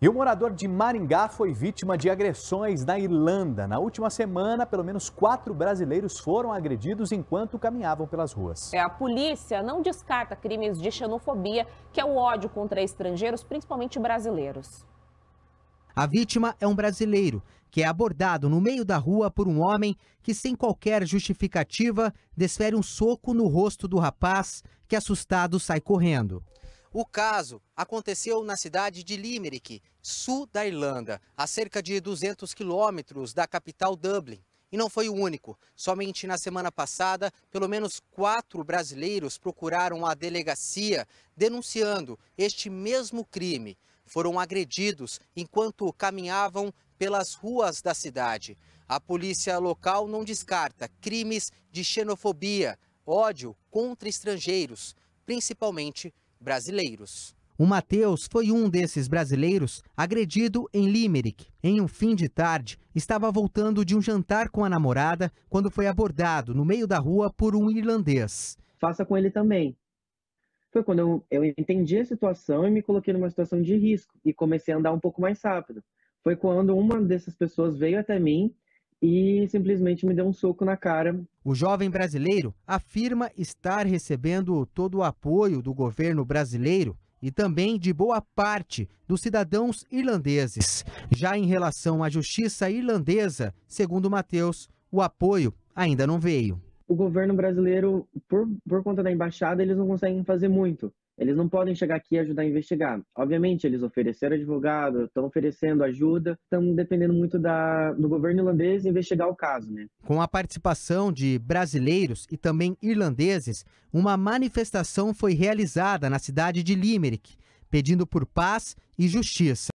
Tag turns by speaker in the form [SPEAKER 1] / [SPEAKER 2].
[SPEAKER 1] E o morador de Maringá foi vítima de agressões na Irlanda. Na última semana, pelo menos quatro brasileiros foram agredidos enquanto caminhavam pelas ruas.
[SPEAKER 2] É, a polícia não descarta crimes de xenofobia, que é o ódio contra estrangeiros, principalmente brasileiros.
[SPEAKER 3] A vítima é um brasileiro que é abordado no meio da rua por um homem que, sem qualquer justificativa, desfere um soco no rosto do rapaz, que assustado sai correndo. O caso aconteceu na cidade de Limerick, sul da Irlanda, a cerca de 200 quilômetros da capital Dublin. E não foi o único. Somente na semana passada, pelo menos quatro brasileiros procuraram a delegacia denunciando este mesmo crime. Foram agredidos enquanto caminhavam pelas ruas da cidade. A polícia local não descarta crimes de xenofobia, ódio contra estrangeiros, principalmente brasileiros. O Matheus foi um desses brasileiros agredido em Limerick. Em um fim de tarde, estava voltando de um jantar com a namorada quando foi abordado no meio da rua por um irlandês.
[SPEAKER 4] Faça com ele também. Foi quando eu, eu entendi a situação e me coloquei numa situação de risco e comecei a andar um pouco mais rápido. Foi quando uma dessas pessoas veio até mim e simplesmente me deu um soco na cara.
[SPEAKER 3] O jovem brasileiro afirma estar recebendo todo o apoio do governo brasileiro e também de boa parte dos cidadãos irlandeses. Já em relação à justiça irlandesa, segundo Mateus, o apoio ainda não veio.
[SPEAKER 4] O governo brasileiro, por, por conta da embaixada, eles não conseguem fazer muito. Eles não podem chegar aqui e ajudar a investigar. Obviamente, eles ofereceram advogado, estão oferecendo ajuda, estão dependendo muito da, do governo irlandês investigar o caso, né?
[SPEAKER 3] Com a participação de brasileiros e também irlandeses, uma manifestação foi realizada na cidade de Limerick, pedindo por paz e justiça.